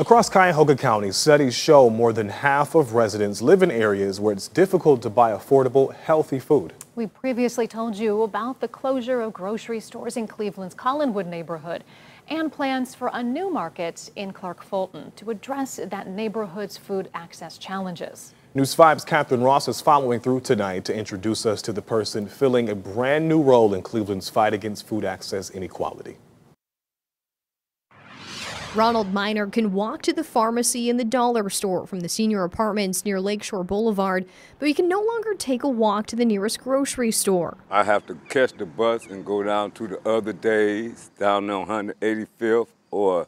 Across Cuyahoga County, studies show more than half of residents live in areas where it's difficult to buy affordable, healthy food. We previously told you about the closure of grocery stores in Cleveland's Collinwood neighborhood and plans for a new market in Clark Fulton to address that neighborhood's food access challenges. News 5's Catherine Ross is following through tonight to introduce us to the person filling a brand new role in Cleveland's fight against food access inequality. Ronald Miner can walk to the pharmacy and the dollar store from the senior apartments near Lakeshore Boulevard, but he can no longer take a walk to the nearest grocery store. I have to catch the bus and go down to the other days, down on 185th or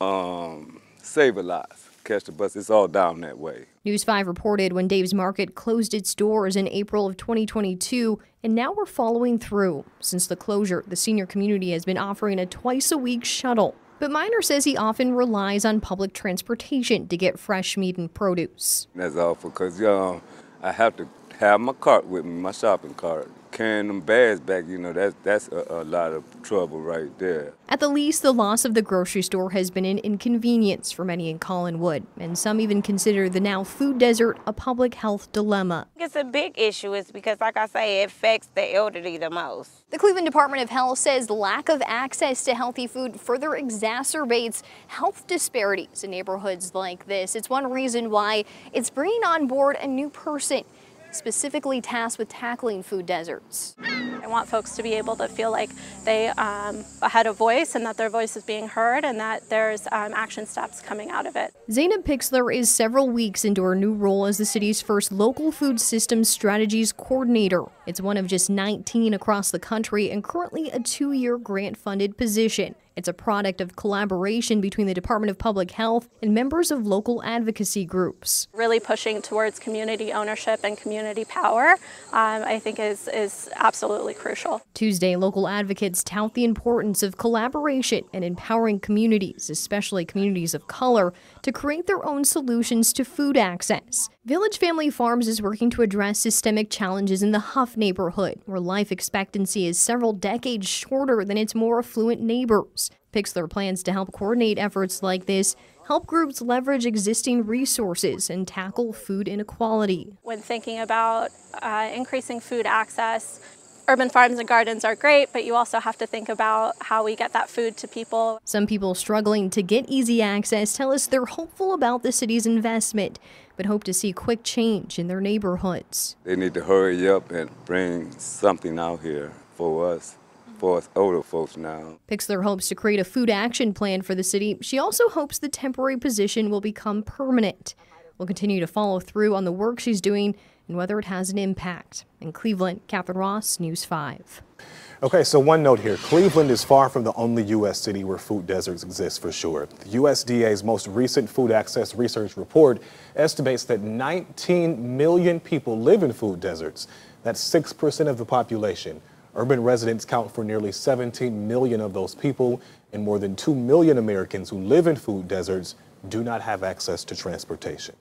um, Save a Lot Catch the bus, it's all down that way. News 5 reported when Dave's Market closed its doors in April of 2022, and now we're following through. Since the closure, the senior community has been offering a twice a week shuttle but Miner says he often relies on public transportation to get fresh meat and produce. That's awful because uh, I have to have my cart with me, my shopping cart carrying them bags back, you know, that's, that's a, a, lot of trouble right there. At the least, the loss of the grocery store has been an inconvenience for many in Collinwood, and some even consider the now food desert a public health dilemma. It's a big issue is because, like I say, it affects the elderly the most. The Cleveland Department of Health says lack of access to healthy food further exacerbates health disparities in neighborhoods like this. It's one reason why it's bringing on board a new person specifically tasked with tackling food deserts. I want folks to be able to feel like they um, had a voice and that their voice is being heard and that there's um, action steps coming out of it. Zainab Pixler is several weeks into her new role as the city's first local food systems strategies coordinator. It's one of just 19 across the country and currently a two-year grant-funded position. It's a product of collaboration between the Department of Public Health and members of local advocacy groups. Really pushing towards community ownership and community power, um, I think is, is absolutely crucial. Tuesday, local advocates tout the importance of collaboration and empowering communities, especially communities of color, to create their own solutions to food access. Village Family Farms is working to address systemic challenges in the Hough neighborhood, where life expectancy is several decades shorter than its more affluent neighbors. Pixler plans to help coordinate efforts like this, help groups leverage existing resources, and tackle food inequality. When thinking about uh, increasing food access, urban farms and gardens are great, but you also have to think about how we get that food to people. Some people struggling to get easy access tell us they're hopeful about the city's investment, but hope to see quick change in their neighborhoods. They need to hurry up and bring something out here for us for us older folks now. Pixler hopes to create a food action plan for the city. She also hopes the temporary position will become permanent. We'll continue to follow through on the work she's doing and whether it has an impact. In Cleveland, Catherine Ross, News 5. Okay, so one note here. Cleveland is far from the only U.S. city where food deserts exist for sure. The USDA's most recent food access research report estimates that 19 million people live in food deserts. That's 6% of the population. Urban residents count for nearly 17 million of those people, and more than 2 million Americans who live in food deserts do not have access to transportation.